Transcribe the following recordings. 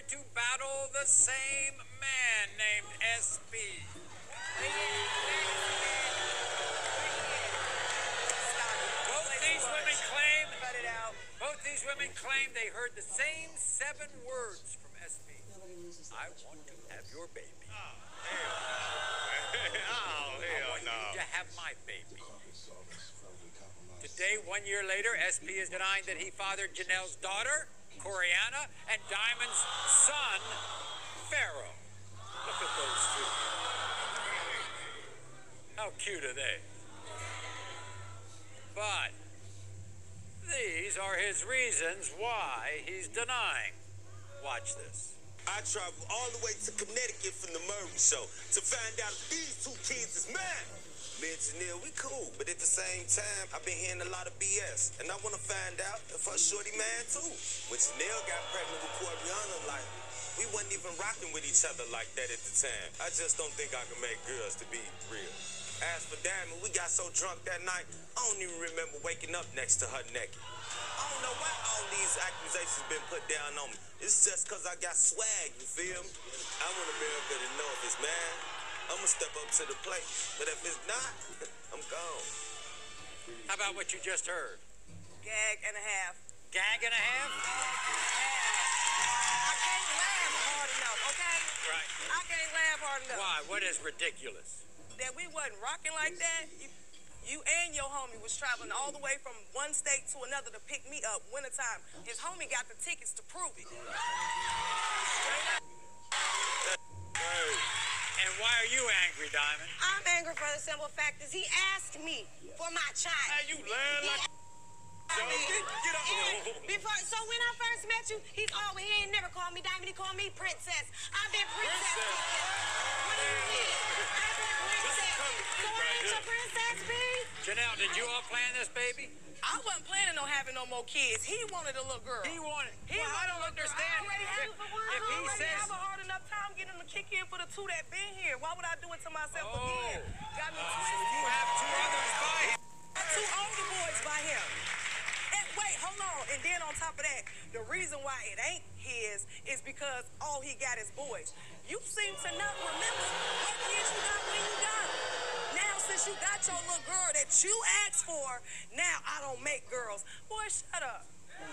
here to battle the same man named SP. Both these women claim Cut it out. both these women claim they heard the same seven words from SP. I want to have your baby. oh, hell. Oh, I hell want no. you to have my baby. Today, one year later, SP is denying that he fathered Janelle's daughter, Coriana, and Diamond's son, Pharaoh. Look at those two. How cute are they? But these are his reasons why he's denying. Watch this. I traveled all the way to Connecticut from the Maury Show to find out if these two kids is mine. Janelle, we cool, but at the same time, I've been hearing a lot of BS, and I want to find out if her shorty man too. When Janelle got pregnant with Coriana, like, we wasn't even rocking with each other like that at the time. I just don't think I can make girls to be real. As for Diamond, we got so drunk that night, I don't even remember waking up next to her naked. I don't know why all these accusations been put down on me. It's just cause I got swag, you feel me? I want America to know if it's I'ma step up to the plate. But if it's not, I'm gone. How about what you just heard? Gag and a half. Gag and a half? I can't laugh hard enough, okay? Right. I can't laugh hard enough. Why? What is ridiculous? That we wasn't rocking like that. You, you and your homie was traveling all the way from one state to another to pick me up wintertime. His homie got the tickets to prove it. And why are you angry, Diamond? I'm angry for the simple fact is he asked me for my child. Hey, you lying like I mean, Get up and before, so when I first met you, he's always he ain't never called me diamond. He called me princess. I've been princess. What do you mean? I've been princess. So I ain't your princess, B. Janelle, did you all plan this baby? I wasn't planning on having no more kids. He wanted a little girl. He wanted. He well, I don't a little girl. understand. I If, it for one. if I he already says, have a hard enough time getting him to kick in for the two that been here. Why would I do it to myself Oh. again? Got me oh, so twisted. you have two others by him. two older boys by him. And wait, hold on. And then on top of that, the reason why it ain't his is because all he got is boys. You seem to not remember what kids you got when you got since you got your little girl that you asked for, now I don't make girls. Boy, shut up. I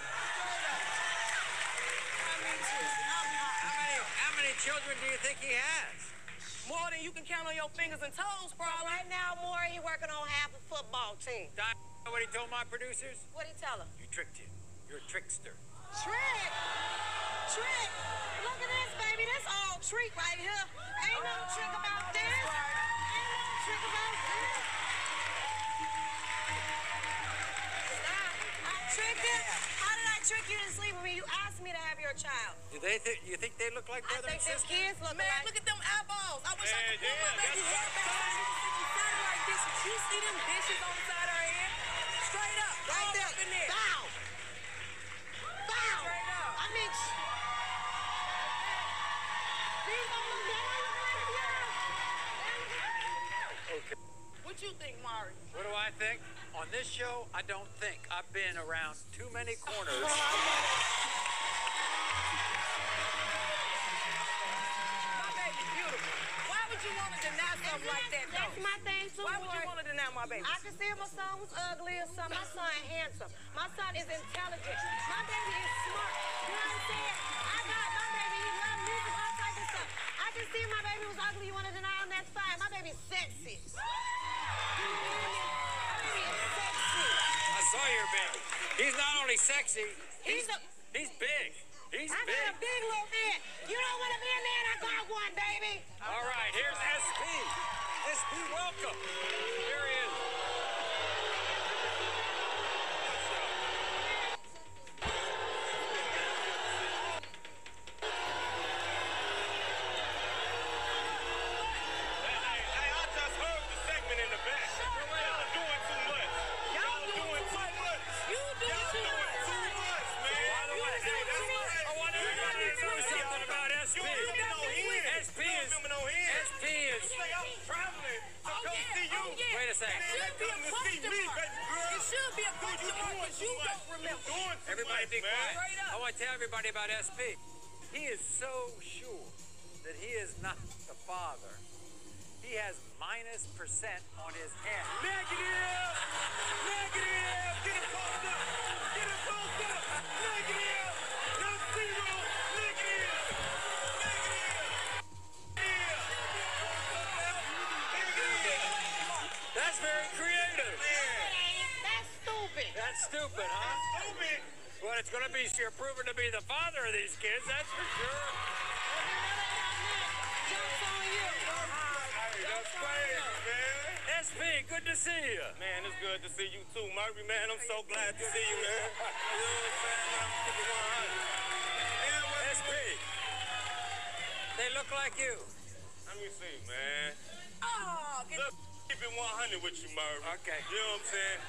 mean, twisted. I'm hot. How many, children do you think he has? More than you can count on your fingers and toes, probably. Right now, more he working on half a football team. Know what he told my producers? What he tell him? You tricked him. You're a trickster. Trick. Trick. Look at this, baby. This all trick right here. Ain't no trick about this. Ain't no trick about this. Stop. I tricked him. How did I trick you to sleep with me? You asked me to have your child. Do they think you think they look like I brother think and them sister? kids look Man, like. look at them eyeballs. I wish I Yeah, could pull my yeah, baby hair back she was sitting standing like this. You see them dishes on the side this show, I don't think. I've been around too many corners. My baby beautiful. Why would you want to deny something like that, That's my thing too. Why would you want to deny my baby? I can see if my son was ugly or something. My son handsome. My son is intelligent. My baby is smart. You know what I'm saying? I got my baby. He loves music, all types of stuff. I can see if my baby was ugly. You want to deny him? That's fine. My baby's sexy. You hear me? My baby is sexy. I saw your baby. He's not only sexy, He's a. he's big. He's I got a big little man. You don't want to be a man? I got one, baby. All right, here's SP. SP, welcome. Here tell everybody about SP. He is so sure that he is not the father. He has minus percent on his head. Negative! Negative! Get it pumped up! It's going to be, you're proven to be the father of these kids, that's for sure. Jokes on you. Hey, that's crazy, man. SP, good to see you. Man, it's good to see you too, Murphy, man. I'm so glad to see you, man. You know what I'm saying? I'm keeping 100. SP, they look like you. Let me see, man. Oh, get Look, keep it 100 with you, Murphy. Okay. You know what I'm saying?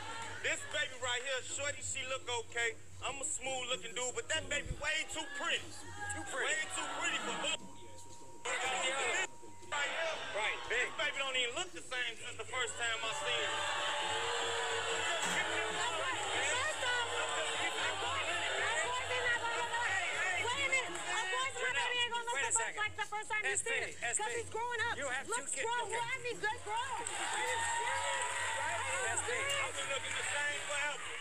This baby right here, shorty, she look okay. I'm a smooth looking dude, but that baby way too pretty. Too pretty. Way too pretty for both. Look at. Right here. Right, big. This baby don't even look the same since the first time I seen her. First off, of course he's not gonna look. Wait a minute. My baby ain't gonna look the first, second. like the first time you SP, see him. Because he's growing up. you have two Looks kids, grown. okay. Well, I mean, good grown. Are you serious? Are you SP, I've serious? been looking the same forever.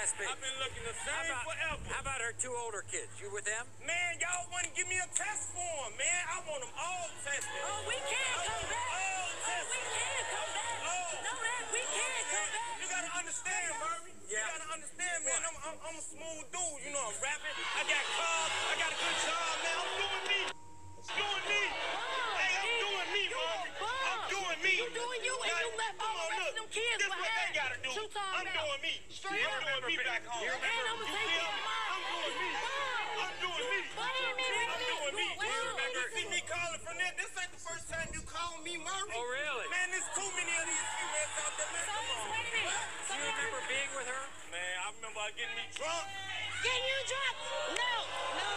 SP. I've been looking the How about, forever. how about her two older kids? You with them? Man, y'all wouldn't give me a test for them, man. I want them all tested. Oh, we can't come back. All Oh, we can't come back. Oh. Know that we can't come back. You gotta understand, Maury. Yeah. You gotta understand, man. I'm, I'm, I'm a smooth dude. You know, I'm rapping. I got cars. I got a good job, man. I'm doing me. Doing me. Hey, I'm doing me, You Maury. I'm doing me. You doing you, gotta do. Two times I'm out. doing me. Straight I'm up. doing me back home. You And I'ma You take feel care mine. I'm doing me. I'm doing me. Wait a minute. I'm doing me. Wait a You remember? See me calling from there? This ain't the first time you called me, Maury. Oh, really? Man, there's too many of these females out there, man. So, Come on. wait a minute. Do you remember being with her? Man, I remember getting me drunk. Getting you drunk? No. No.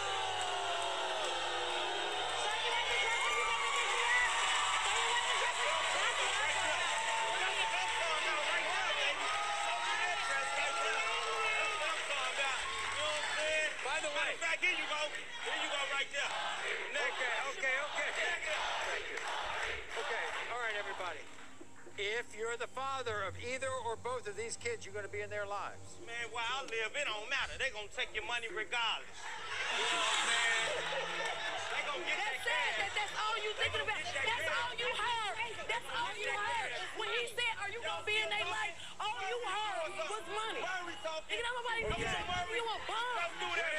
So you had to dress when you got the big hair? So you had to dress it? That's it. That's what I'm talking about right now, baby. So that dress right there. That's what I'm talking about. You know what I'm saying? By the way- Matter of fact, here you go. Here you go right there. Okay, okay, okay. Thank you. Okay, all right, everybody. If you're the father of either or both of these kids, you're going to be in their lives. Man, where I live, it don't matter. They're gonna take your money regardless. You know what I'm saying? They gonna get That's that sad. cash. That, that's all you thinking about. That's all you heard. That's all you heard. When he said, "Are you gonna be in their life?" All you heard was money. Maury talking. Nigga, don't nobody Come know on, you. Maury. You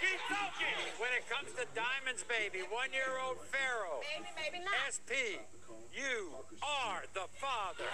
That's why she keeps talking. When it comes to Diamond's baby, one year old Pharaoh, Maybe, maybe not. SP, you are the father.